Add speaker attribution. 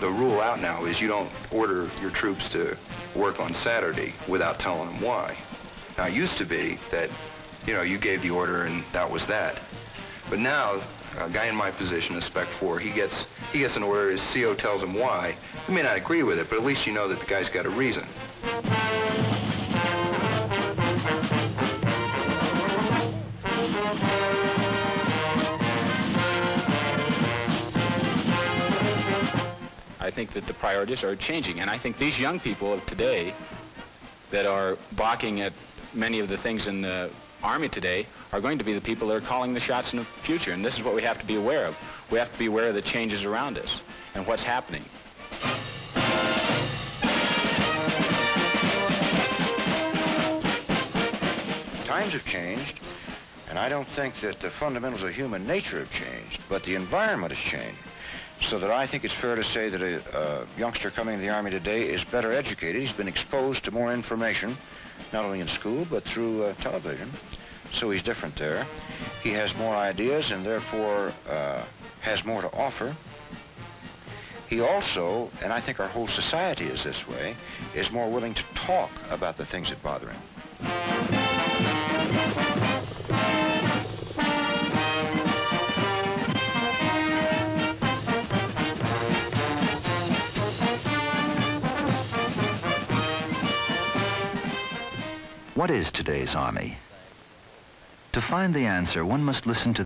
Speaker 1: The rule out now is you don't order your troops to work on Saturday without telling them why. Now, it used to be that, you know, you gave the order and that was that. But now, a guy in my position, a Spec 4, he gets, he gets an order, his CO tells him why. You may not agree with it, but at least you know that the guy's got a reason.
Speaker 2: I think that the priorities are changing. And I think these young people of today that are balking at many of the things in the Army today are going to be the people that are calling the shots in the future. And this is what we have to be aware of. We have to be aware of the changes around us and what's happening.
Speaker 3: Times have changed, and I don't think that the fundamentals of human nature have changed, but the environment has changed. So that I think it's fair to say that a, youngster coming to the Army today is better educated. He's been exposed to more information, not only in school, but through uh, television. So he's different there. He has more ideas and therefore uh, has more to offer. He also, and I think our whole society is this way, is more willing to talk about the things that bother him.
Speaker 4: What is today's Army? To find the answer, one must listen to